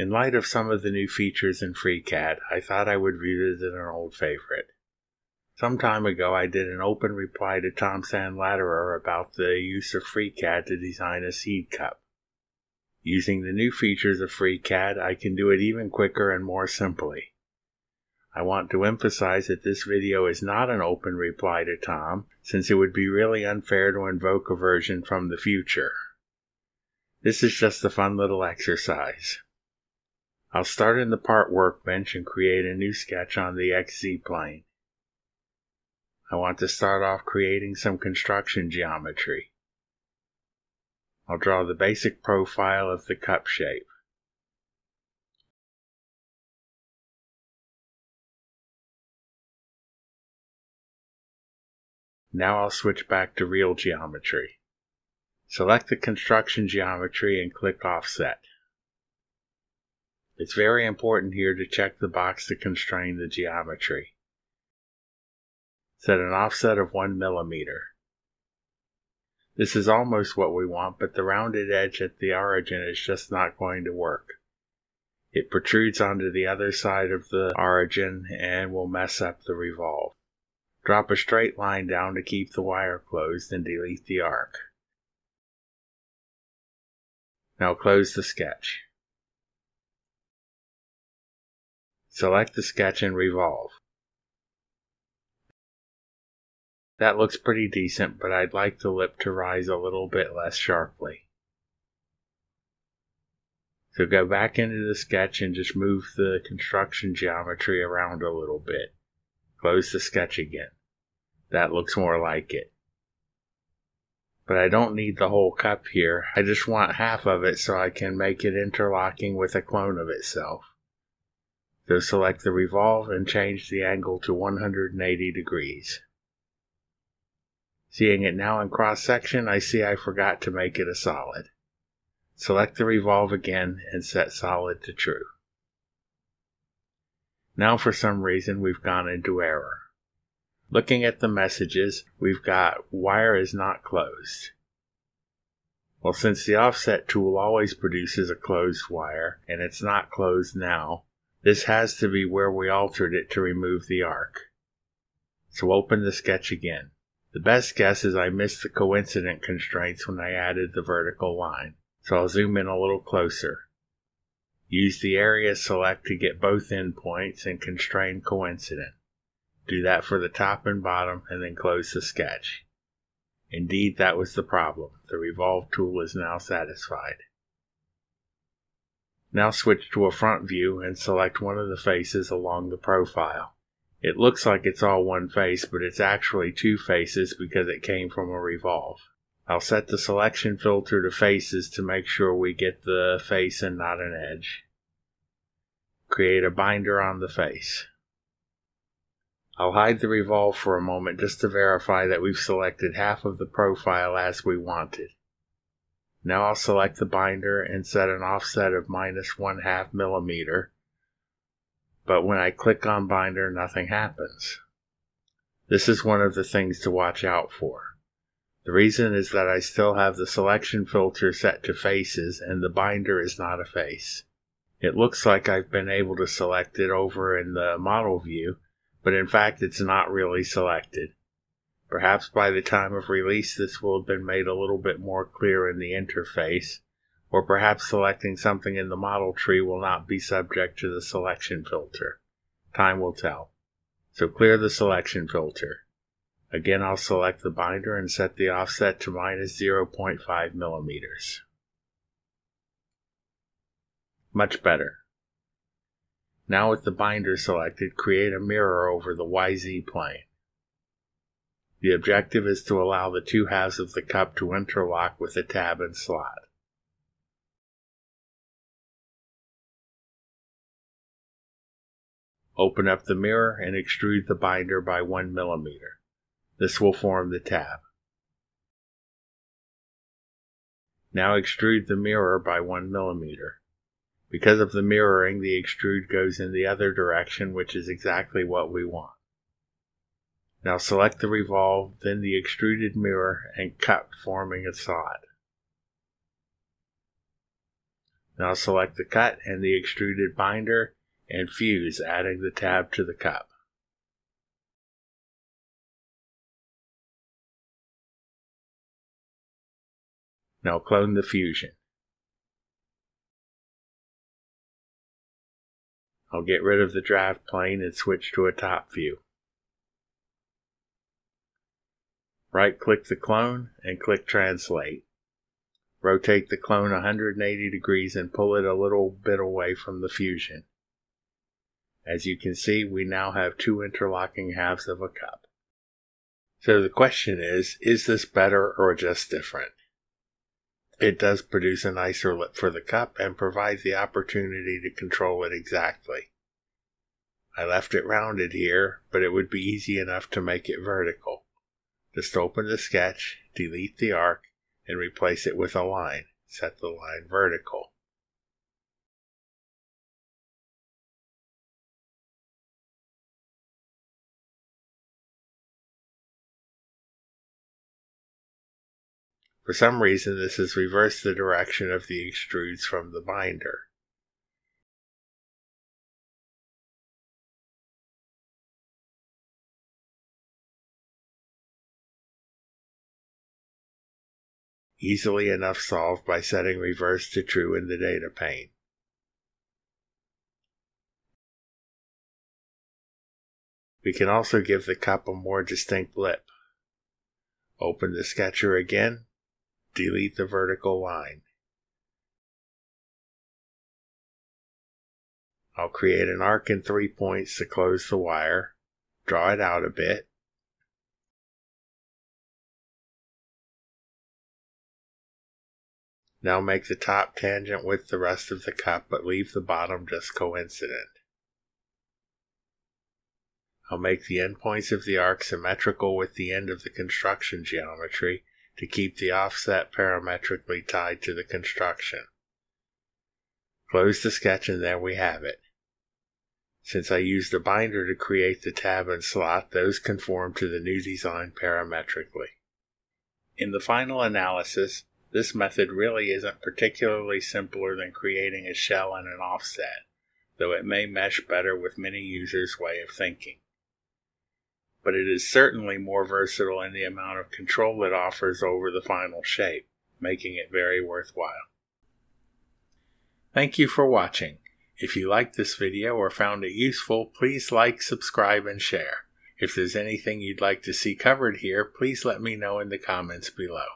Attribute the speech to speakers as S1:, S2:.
S1: In light of some of the new features in FreeCAD, I thought I would revisit an old favorite. Some time ago, I did an open reply to Tom Sanladerer about the use of FreeCAD to design a seed cup. Using the new features of FreeCAD, I can do it even quicker and more simply. I want to emphasize that this video is not an open reply to Tom, since it would be really unfair to invoke a version from the future. This is just a fun little exercise. I'll start in the part workbench and create a new sketch on the XZ plane. I want to start off creating some construction geometry. I'll draw the basic profile of the cup shape. Now I'll switch back to real geometry. Select the construction geometry and click Offset. It's very important here to check the box to constrain the geometry. Set an offset of 1 millimeter. This is almost what we want, but the rounded edge at the origin is just not going to work. It protrudes onto the other side of the origin and will mess up the revolve. Drop a straight line down to keep the wire closed and delete the arc. Now close the sketch. Select the sketch and revolve. That looks pretty decent, but I'd like the lip to rise a little bit less sharply. So go back into the sketch and just move the construction geometry around a little bit. Close the sketch again. That looks more like it. But I don't need the whole cup here. I just want half of it so I can make it interlocking with a clone of itself. So select the revolve and change the angle to 180 degrees. Seeing it now in cross section, I see I forgot to make it a solid. Select the revolve again and set solid to true. Now for some reason we've gone into error. Looking at the messages, we've got wire is not closed. Well, since the offset tool always produces a closed wire, and it's not closed now, this has to be where we altered it to remove the arc. So open the sketch again. The best guess is I missed the coincident constraints when I added the vertical line, so I'll zoom in a little closer. Use the area select to get both endpoints and constrain coincident. Do that for the top and bottom and then close the sketch. Indeed, that was the problem. The revolve tool is now satisfied. Now switch to a front view and select one of the faces along the profile. It looks like it's all one face, but it's actually two faces because it came from a revolve. I'll set the selection filter to faces to make sure we get the face and not an edge. Create a binder on the face. I'll hide the revolve for a moment just to verify that we've selected half of the profile as we wanted. Now I'll select the binder and set an offset of minus one half millimeter but when I click on binder, nothing happens. This is one of the things to watch out for. The reason is that I still have the selection filter set to faces and the binder is not a face. It looks like I've been able to select it over in the model view, but in fact it's not really selected. Perhaps by the time of release this will have been made a little bit more clear in the interface, or perhaps selecting something in the model tree will not be subject to the selection filter. Time will tell. So clear the selection filter. Again, I'll select the binder and set the offset to minus 0.5 millimeters. Much better. Now with the binder selected, create a mirror over the YZ plane. The objective is to allow the two halves of the cup to interlock with the tab and slot. Open up the mirror and extrude the binder by 1 millimeter. This will form the tab. Now extrude the mirror by 1 millimeter. Because of the mirroring, the extrude goes in the other direction, which is exactly what we want. Now select the revolve, then the extruded mirror, and cut, forming a slot. Now select the cut and the extruded binder and fuse, adding the tab to the cup. Now clone the fusion. I'll get rid of the draft plane and switch to a top view. Right click the clone and click translate. Rotate the clone 180 degrees and pull it a little bit away from the fusion. As you can see, we now have two interlocking halves of a cup. So the question is, is this better or just different? It does produce a nicer lip for the cup and provides the opportunity to control it exactly. I left it rounded here, but it would be easy enough to make it vertical. Just open the sketch, delete the arc, and replace it with a line. Set the line vertical. For some reason, this has reversed the direction of the extrudes from the binder. Easily enough solved by setting reverse to true in the data pane. We can also give the cup a more distinct lip. Open the sketcher again delete the vertical line. I'll create an arc in three points to close the wire, draw it out a bit, Now make the top tangent with the rest of the cup, but leave the bottom just coincident. I'll make the endpoints of the arc symmetrical with the end of the construction geometry to keep the offset parametrically tied to the construction. Close the sketch and there we have it. Since I used a binder to create the tab and slot, those conform to the new design parametrically. In the final analysis, this method really isn't particularly simpler than creating a shell and an offset, though it may mesh better with many users' way of thinking but it is certainly more versatile in the amount of control it offers over the final shape, making it very worthwhile. Thank you for watching. If you liked this video or found it useful, please like, subscribe, and share. If there's anything you'd like to see covered here, please let me know in the comments below.